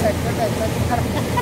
Second, you think.